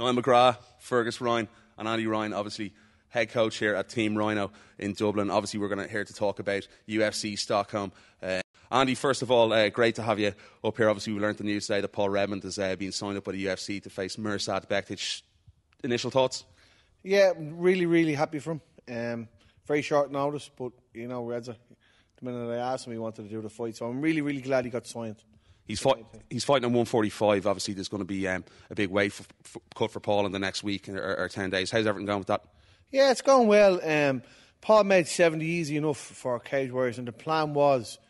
Niall McGrath, Fergus Ryan, and Andy Ryan, obviously head coach here at Team Ryano in Dublin. Obviously, we're going to here to talk about UFC Stockholm. Uh, Andy, first of all, uh, great to have you up here. Obviously, we learned the news today that Paul Redmond has uh, been signed up by the UFC to face Mirsad Bektic. Initial thoughts? Yeah, really, really happy for him. Um, very short notice, but you know, Redser, the minute I asked him, he wanted to do the fight, so I'm really, really glad he got signed. He's, fight, he's fighting at 145. Obviously, there's going to be um, a big weight for, for, cut for Paul in the next week or, or, 10 days. How's everything going with that? Yeah, it's going well. Um, Paul made 70 easy enough for Cage Warriors, and the plan was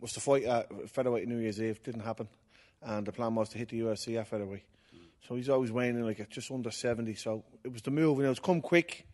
was to fight at featherweight New Year's Eve. Didn't happen, and the plan was to hit the UFC at featherweight. So he's always weighing in like at just under 70. So it was the move, and it was come quick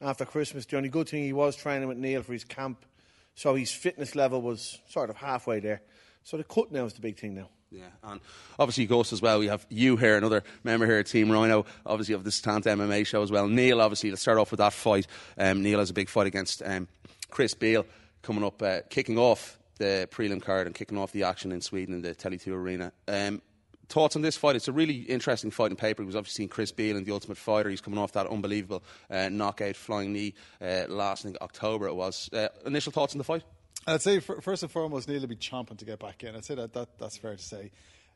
after Christmas. The only good thing he was training with Neil for his camp, so his fitness level was sort of halfway there. So the cut now is the big thing now. Yeah, and obviously Ghost as well. We have you here, another member here at Team Ryano, obviously of the Stand MMA show as well. Neil, obviously, let's start off with that fight. Um, Neil has a big fight against um, Chris Beal coming up, uh, kicking off the prelim card and kicking off the action in Sweden in the Tele2 Arena. Um, thoughts on this fight? It's a really interesting fight in paper. We've obviously seen Chris Beal in The Ultimate Fighter. He's coming off that unbelievable uh, knockout flying knee uh, last, I think, October it was. Uh, initial thoughts on the fight? I'd say first and foremost, Neil will be chomping to get back in. I'd say that, that that's fair to say.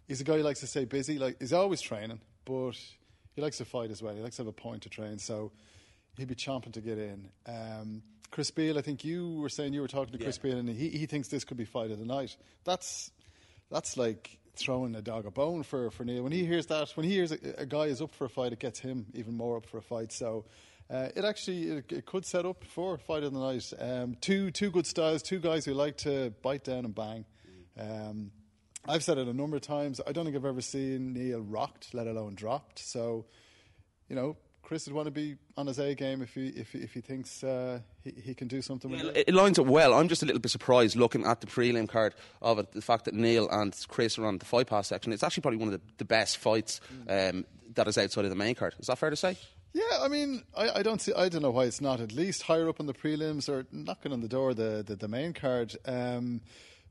He's a guy who likes to stay busy. Like he's always training, but he likes to fight as well. He likes to have a point to train, so he'd be chomping to get in. Um, Chris Beal, I think you were saying you were talking to yeah. Chris Beal, and he, he thinks this could be fight of the night. That's that's like throwing a dog a bone for, for Neil. When he hears that, when he hears a, a guy is up for a fight, it gets him even more up for a fight. So uh, it actually it, it, could set up for fight of the night. Um, two two good styles, two guys who like to bite down and bang. Um, I've said it a number of times. I don't think I've ever seen Neil rocked, let alone dropped. So, you know, Chris would want to be on his A game if he if if he thinks uh, he, he can do something. Yeah, it. it lines up well. I'm just a little bit surprised looking at the prelim card of it. The fact that Neil and Chris are on the fight pass section. It's actually probably one of the, the best fights um, that is outside of the main card. Is that fair to say? Yeah, I mean, I, I, don't see. I don't know why it's not at least higher up on the prelims or knocking on the door the the, the main card. Um,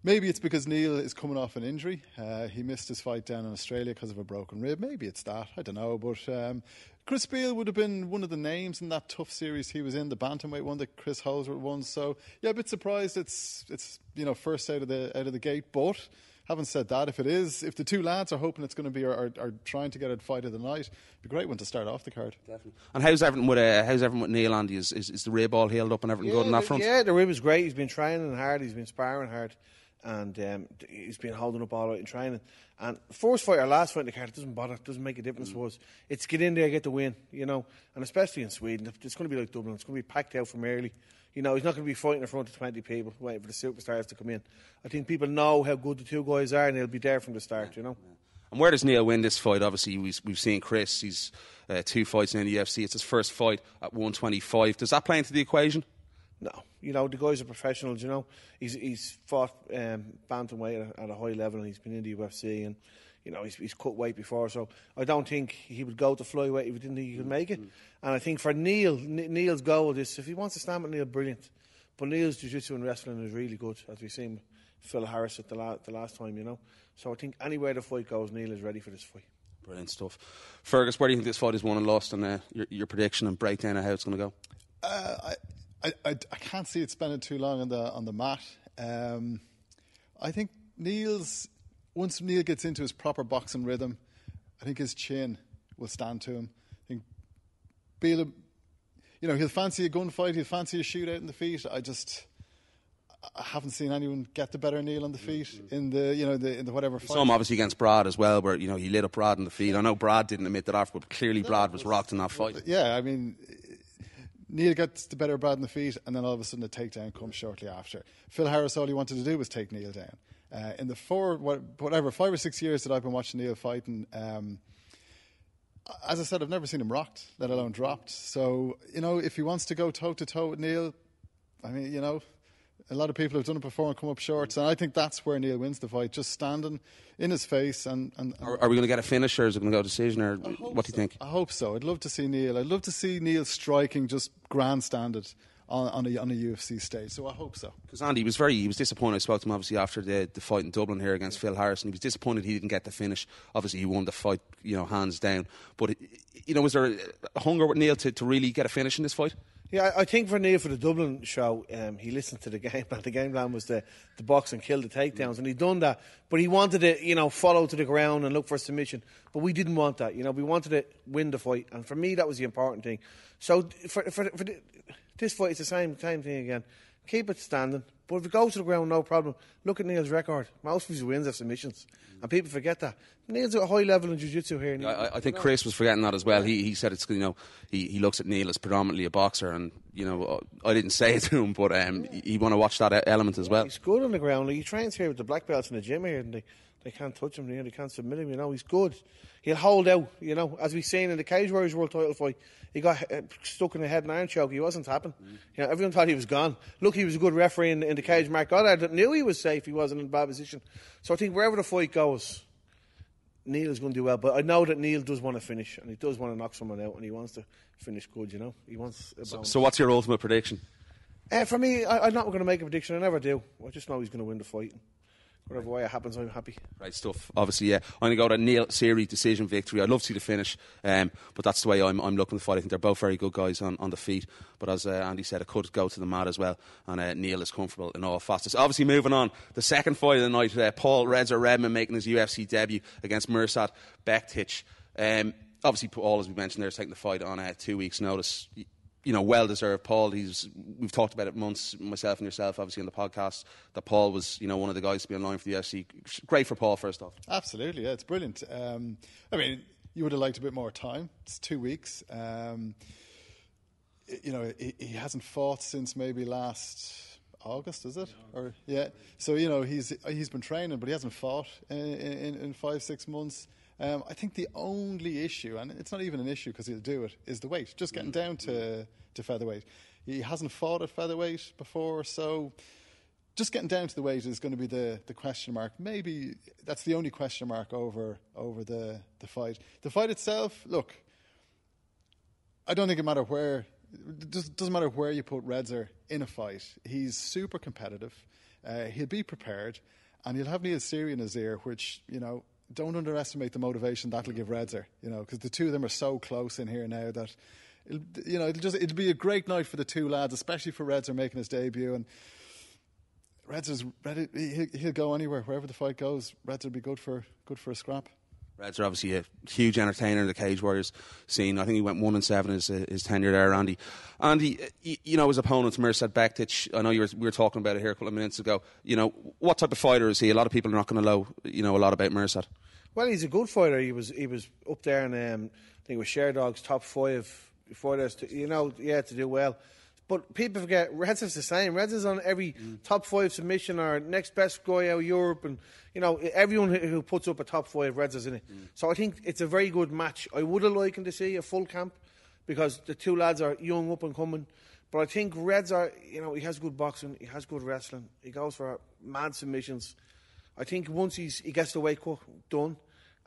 maybe it's because Neil is coming off an injury. Uh, he missed his fight down in Australia because of a broken rib. Maybe it's that. I don't know. But um, Chris Beal would have been one of the names in that TUF series he was in, the bantamweight one that Chris Holdsworth won. So yeah, a bit surprised it's it's you know first out of the out of the gate. But having said that, if it is, if the two lads are hoping it's going to be or are, are trying to get a fight of the night, it'd be a great one to start off the card. Definitely. And how's everything with uh, how's everything with Neil Andy? Is, is, is the rib all healed up and everything yeah, good on that front? Yeah, the rib is great. He's been training hard. He's been sparring hard and um, he's been holding up all right in training. And first fight or last fight in the card, it doesn't bother, it doesn't make a difference mm. us. It's get in there, get the win, you know. And especially in Sweden, it's going to be like Dublin. It's going to be packed out from early. You know, he's not going to be fighting in front of 20 people waiting for the superstars to come in. I think people know how good the two guys are, and they'll be there from the start, you know. And where does Neil win this fight? Obviously, we've seen Chris. He's uh, two fights in the UFC. It's his first fight at 125. Does that play into the equation? No, you know the guys are professionals. You know he's he's fought um, bantamweight at a high level and he's been in the UFC and you know he's, he's cut weight before. So I don't think he would go to flyweight if he didn't think he could make it. Mm. And I think for Neil, Neil's goal is if he wants to stand with Neil, brilliant. But Neil's jiu-jitsu and wrestling is really good, as we've seen Phil Harris at the, la- the last time. You know, so I think anywhere the fight goes, Neil is ready for this fight. Brilliant stuff. Fergus, where do you think this fight is won and lost, and uh, your, your prediction and breakdown of how it's going to go? Uh, I, I, I, I, can't see it spending too long on the on the mat. Um, I think Neil's once Neil gets into his proper boxing rhythm, I think his chin will stand to him. I think Beal, you know, he'll fancy a gunfight, he'll fancy a shootout in the feet. I just I haven't seen anyone get the better Neil on the feet in the you know the in the whatever fight. Some obviously against Brad as well, where you know he lit up Brad in the feet. I know Brad didn't admit that after, but clearly Brad was rocked in that fight. Yeah, I mean Neil gets the better Brad in the feet, and then all of a sudden the takedown comes shortly after. Phil Harris, all he wanted to do was take Neil down. Uh, in the four, whatever, five or six years that I've been watching Neil fighting, um, as I said, I've never seen him rocked, let alone dropped. So, you know, if he wants to go toe to toe with Neil, I mean, you know, a lot of people have done it before and come up short. And I think that's where Neil wins the fight, just standing in his face. And, and, and are, are, we going to get a finish, or is it going to go a decision, or what do you think? I hope so. I'd love to see Neil. I'd love to see Neil striking just grandstanded on, on, a, on a UFC stage. So I hope so. Because Andy was very, he was disappointed. I spoke to him obviously after the, the fight in Dublin here against Phil Harris, and he was disappointed he didn't get the finish. Obviously, he won the fight, you know, hands down. But you know, was there a hunger with Neil to, to really get a finish in this fight? Yeah, I think for Neil for the Dublin show, um, he listened to the game plan. The game plan was the, the box and kill the takedowns, and he done that. But he wanted to, you know, follow to the ground and look for a submission. But we didn't want that. You know, we wanted to win the fight, and for me, that was the important thing. So for for, for the, this fight, it's the same same thing again. Keep it standing. But if it goes to the ground, no problem. Look at Neil's record. Most of his wins are submissions. And people forget that. Neil's at a high level in jiu-jitsu here. I, I think Chris was forgetting that as well. He, he said it's, you know, he, he looks at Neil as predominantly a boxer. And, you know, I didn't say it to him, but um, he want to watch that element as well. He's good on the ground. Like, he trains here with the black belts in the gym here. And they, they can't touch him. You know, they can't submit him. You know, he's good. He'll hold out. You know, as we've seen in the Cage Warriors World Title fight, he got uh, stuck in the head and arm choke. He wasn't tapping. Mm. You know, everyone thought he was gone. Look, he was a good referee in, in the cage. Marc Goddard knew he was safe. He wasn't in a bad position. So I think wherever the fight goes, Neil is going to do well. But I know that Neil does want to finish, and he does want to knock someone out, and he wants to finish good. You know, he wants. So, so, what's your ultimate prediction? Uh, for me, I, am not going to make a prediction. I never do. I just know he's going to win the fight whatever way it happens, I'm happy. Right stuff. Obviously, yeah. I'm going to go to Neil Seery decision victory. I'd love to see the finish, um, but that's the way I'm, I'm looking to fight. I think they're both very good guys on, on the feet. But as uh, Andy said, it could go to the mat as well. And uh, Neil is comfortable in all facets. Obviously, moving on, the second fight of the night, uh, Paul Redser Redmond making his UFC debut against Mirsad Bektic. Um, obviously, Paul, as we mentioned, they're taking the fight on uh, two weeks' notice you know, well deserved. Paul, he's we've talked about it months, myself and yourself, obviously on the podcast. That Paul was, you know, one of the guys to be in line for the UFC. Great for Paul, first off. Absolutely, yeah, it's brilliant. Um, I mean, you would have liked a bit more time. It's two weeks. Um, you know, he, he, hasn't fought since maybe last August, is it? Or yeah. So you know, he's he's been training, but he hasn't fought in, in, in five six months. Um, I think the only issue, and it's not even an issue because he'll do it, is the weight. Just getting down to, to featherweight. He hasn't fought at featherweight before, so just getting down to the weight is going to be the, the question mark. Maybe that's the only question mark over over the, the fight. The fight itself, look, I don't think it matter where it doesn't matter where you put Redser in a fight. He's super competitive. Uh, he'll be prepared, and he'll have Neil Seery in his ear, which you know don't underestimate the motivation that'll give Redser, you know, because the two of them are so close in here now that, you know, it'll just it'll be a great night for the two lads, especially for Redser making his debut. And Redser's ready; he'll, he'll go anywhere wherever the fight goes. Redser will be good for good for a scrap. Redser obviously a huge entertainer in the Cage Warriors scene. I think he went one and seven his, his tenure there, Andy. Andy, you know his opponents, Mirsad Bektic. I know you were, we were talking about it here a couple of minutes ago. You know what type of fighter is he? A lot of people are not going to know you know a lot about Mirsad. Well, he's a good fighter. He was he was up there in um, I think it was Sherdog's top five fighters. To, you know, yeah, to do well. But people forget Reds is the same. Reds is on every mm. top five submission or next best guy out of Europe, and you know everyone who puts up a top five Reds is in it. Mm. So I think it's a very good match. I would have liked to see a full camp because the two lads are young, up and coming. But I think Redser, you know, he has good boxing, he has good wrestling, he goes for mad submissions. I think once he's he gets the weight cut done,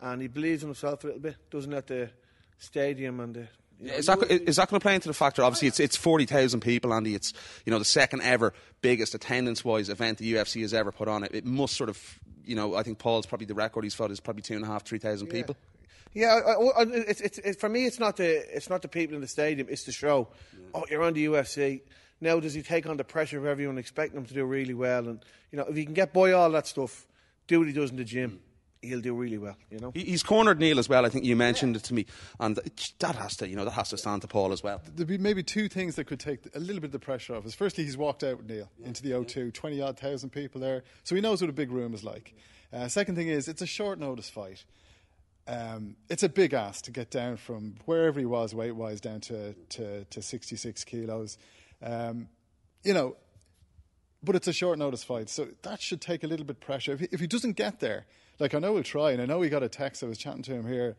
and he believes in himself a little bit, doesn't let the stadium and the is that, is that going to play into the factor? Obviously, it's it's forty thousand people, Andy. It's you know the second ever biggest attendance-wise event the UFC has ever put on. It, it must sort of you know I think Paul's probably the record he's fought is probably two and a half, three thousand yeah. people. Yeah, I, I, it's, it's, it's, for me, it's not the it's not the people in the stadium. It's the show. Yeah. Oh, you're on the UFC. Now, does he take on the pressure of everyone expecting him to do really well? And you know, if he can get by all that stuff, do what he does in the gym. Mm he'll do really well. You know, he's cornered Neil as well. I think you mentioned yeah. it to me, and that has to, you know, that has to stand to Paul as well. There'd be maybe two things that could take a little bit of the pressure off. Is firstly, he's walked out with Neil yeah. into the O2, twenty odd thousand people there, so he knows what a big room is like. Uh, second thing is, it's a short notice fight. Um, it's a big ask to get down from wherever he was weight wise down to, to, to 66 kilos. Um, you know, but it's a short notice fight, so that should take a little bit pressure. If he, if he doesn't get there, like I know we'll try, and I know we got a text. I was chatting to him here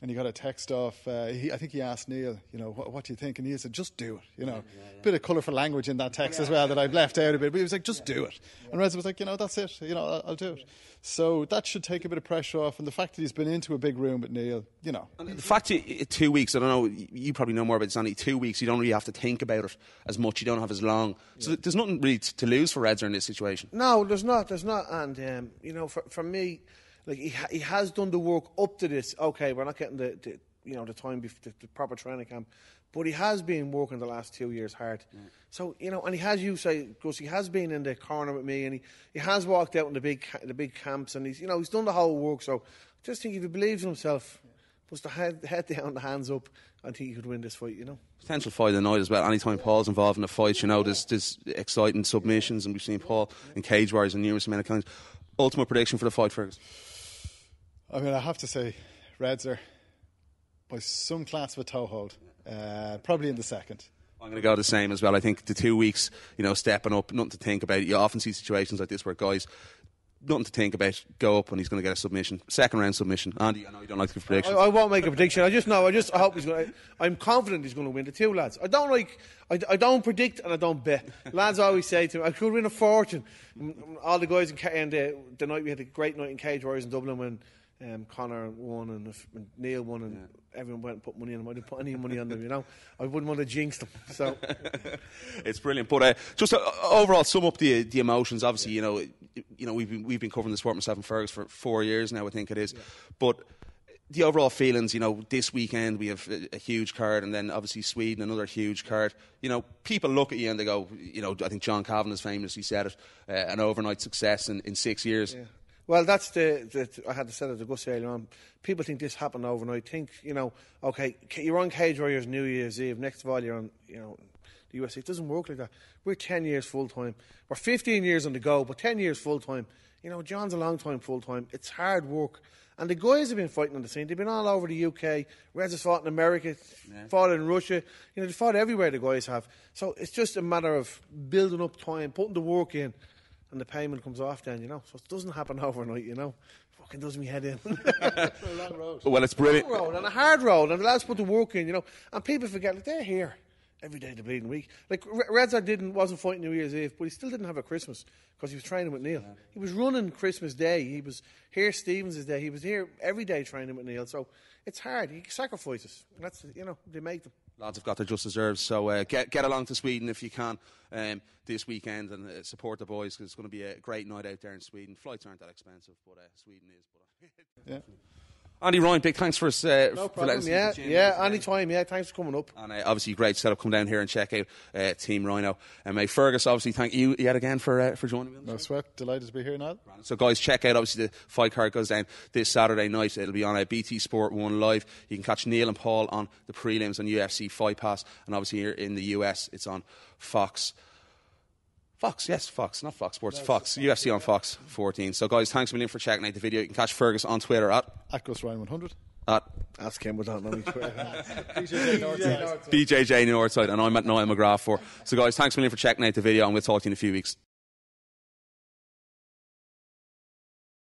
and he got a text off. Uh, he, I think he asked Neil, you know, what, what, do you think? And he said, just do it. You know, yeah, yeah. bit of colourful language in that text as well that I've left out a bit. But he was like, just do it. And Redser was like, you know, that's it. You know, I'll, I'll, do it. So that should take a bit of pressure off. And the fact that he's been into a big room with Neil, you know, and the fact that two weeks. I don't know. You probably know more about this. Only two weeks. You don't really have to think about it as much. You don't have as long. So there's nothing really to lose for Reds in this situation. No, there's not. There's not. And um, you know, for for me like he, ha- he has done the work up to this. Okay, we're not getting the, the you know the time before the, the, proper training camp, but he has been working the last two years hard. Mm. So you know, and he has you say because he has been in the corner with me, and he, he has walked out in the big the big camps, and he's you know he's done the whole work. So I just think if he believes in himself, puts the head, head down, the hands up, I think he could win this fight. You know, potential fight of the night as well. Anytime Paul's involved in a fight, you know, there's there's exciting submissions, and we've seen Paul in cage warriors and numerous amount of times. Ultimate prediction for the fight, Fergus. I mean, I have to say, Redser by some class of a toehold, uh, probably in the second. I'm going to go the same as well. I think the two weeks, you know, stepping up, nothing to think about. You often see situations like this where guys, nothing to think about, go up and he's going to get a submission, second round submission. Andy, I know you don't like to give predictions. I, I, won't make a prediction. I just know. I just I hope he's going. to... I'm confident he's going to win. The two lads. I don't like. I, I don't predict and I don't bet. lads always say to me, "I could win a fortune." All the guys in, in the, the night we had a great night in Cage Warriors in Dublin when um, Conor won and, if, Neil won and yeah. everyone went and put money on them. I didn't put any money on them, you know. I wouldn't want to jinx them. So it's brilliant. But uh, just uh, overall, sum up the the emotions. Obviously, you know, you know we've been, we've been covering the sport myself and Fergus for four years now. I think it is, yeah. but. The overall feelings, you know, this weekend we have a, a, huge card, and then obviously Sweden, another huge card. You know, people look at you and they go, you know, I think John Calvin has famously said it, uh, an overnight success in, in six years. Well, that's the, the I had to say it to Gus earlier on. People think this happened overnight. Think, you know, okay, you're on Cage Warriors New Year's Eve. Next of all, you're on, you know, the USA. It doesn't work like that. We're 10 years full time. We're 15 years on the go, but 10 years full time. You know, John's a long time full time. It's hard work. And the guys have been fighting on the scene. They've been all over the UK. Reds has fought in America, yeah. fought in Russia. You know, they fought everywhere, the guys have. So it's just a matter of building up time, putting the work in and the payment comes off then, you know. So it doesn't happen overnight, you know. Fucking does me head in. well, it's brilliant. A road and a hard road, and the lads put the work in, you know. And people forget, like, they're here every day of the bleeding week. Like Redser didn't wasn't fighting New Year's Eve, but he still didn't have a Christmas because he was training with Neil. Yeah. He was running Christmas Day. He was here Stevens' day. He was here every day training with Neil. So it's hard. He sacrifices. That's you know they make them lads have got their just deserves. So uh, get get along to Sweden if you can um, this weekend and uh, support the boys because it's going to be a great night out there in Sweden. Flights aren't that expensive, but uh, Sweden is. But yeah. Andy Ryan, big thanks for us. Uh, no problem. yeah, yeah, anytime. Yeah, thanks for coming up. And uh, obviously, great setup. Come down here and check out uh, Team Ryano. And uh, Fergus, obviously, thank you yet again for uh, for joining me. No sweat. Delighted to be here now. So, guys, check out. Obviously, the fight card goes down this Saturday night. It'll be on a uh, BT Sport One live. You can catch Neil and Paul on the prelims on UFC Fight Pass, and obviously here in the US, it's on Fox. Fox, yes, Fox, not Fox Sports, Fox. UFC on Fox 14. So, guys, thanks a million for checking out the video. You can catch Fergus on Twitter at at Gus Ryan 100. At Ask him, we don't know BJJ Northside. BJJ Northside, and I'm at Niall McGrath for. So, guys, thanks a million for checking out the video, and we'll talk to you in a few weeks.